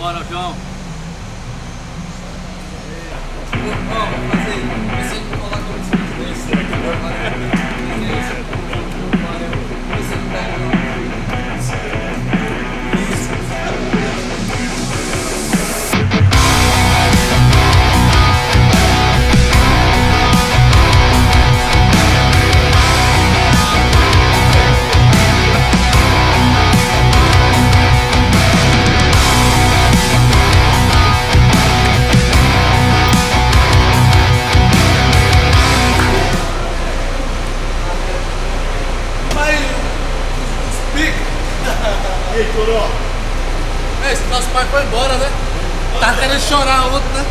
Bora, João. E aí, Toró? É, esse nosso pai foi embora, né? Tá querendo chorar outro, né?